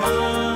irmãos.